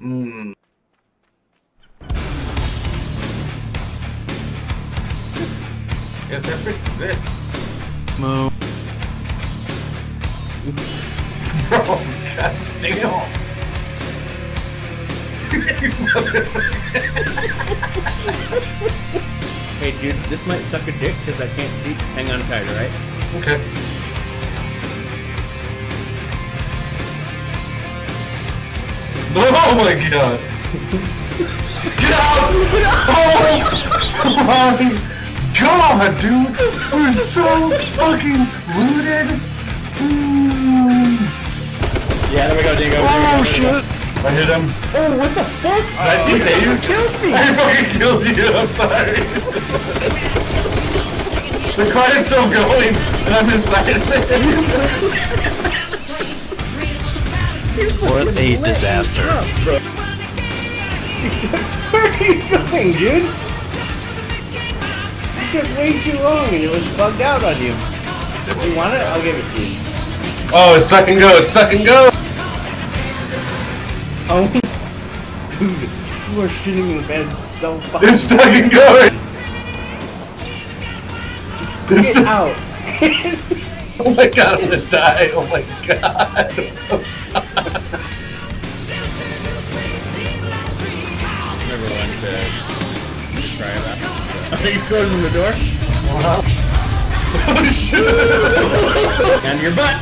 Hmm. Guess that fixes it. Moo. Bro, god damn. Hey, dude, this might suck a dick because I can't see. Hang on tight, alright? okay. Oh my god. Get out! Get out! Oh my god, dude! We're so fucking looted! Mm. Yeah, there we go, Dingo. Oh shit! I hit him. Oh, what the fuck? Did I see that you killed me! I fucking killed you, I'm sorry. the car is still going, and I'm inside of it. What a disaster. Where are you going, dude? You took way too long and it was bugged out on you. If You want it? I'll give it to you. Oh, it's stuck and go, it's stuck and go! Oh, dude, you are shitting in the bed so fucking. It's stuck and going! It's Get out. Oh my god, I'm gonna die, oh my god. Never want to try that. Are you closing the door? oh shit! And your butt.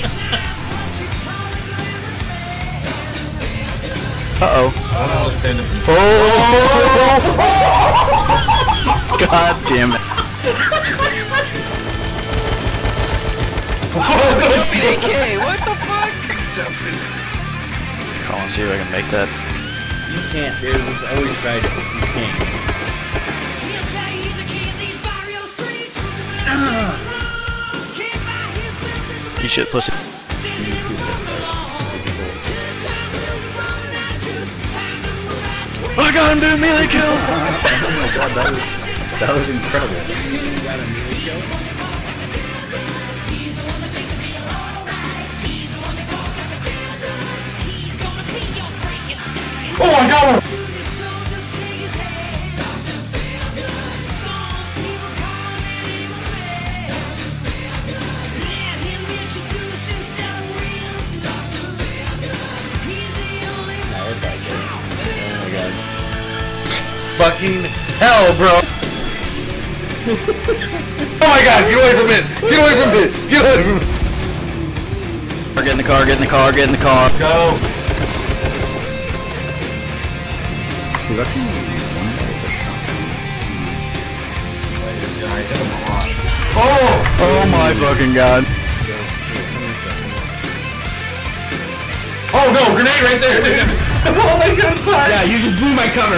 Uh oh. Oh, stand up. Oh! God damn it. AK, what the fuck? I want to see if I can make that. You can't, dude. We've always tried it. You can't. You shit pussy. I got him, dude, melee kill! Oh that was incredible. Oh, I got him! Now we're back here. Oh my god. Fucking hell, bro. oh my god, get away from it! Get away from it! Get away from it! Get in the car, get in the car, get in the car. Go! Oh! Oh my fucking god. Oh no, grenade right there, dude! oh my god, I'm sorry! Yeah, you just blew my cover.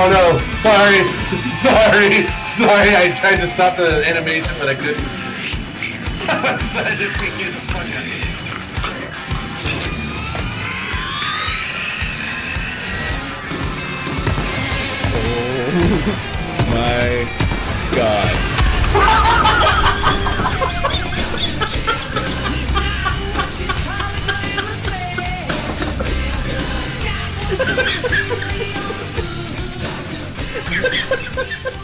Oh no, sorry, sorry, sorry, I tried to stop the animation, but I couldn't. I didn't to get the fuck out of here. My god. Ass. Fuck you.